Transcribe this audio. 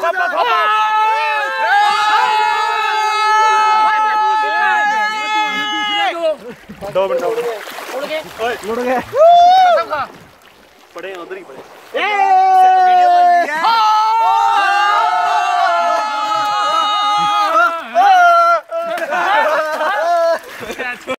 Papa, Papa! दो minute उड़ गए उड़ गए पड़े उधर ही। पड़े वीडियो